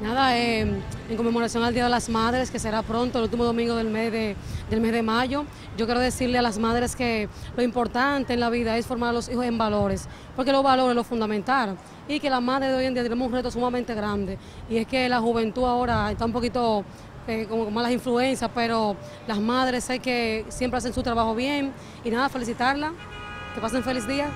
Nada, eh, en conmemoración al Día de las Madres, que será pronto, el último domingo del mes, de, del mes de mayo, yo quiero decirle a las madres que lo importante en la vida es formar a los hijos en valores, porque los valores es lo fundamental, y que las madres de hoy en día tenemos un reto sumamente grande, y es que la juventud ahora está un poquito eh, como con malas influencias, pero las madres sé que siempre hacen su trabajo bien, y nada, felicitarla, que pasen feliz día.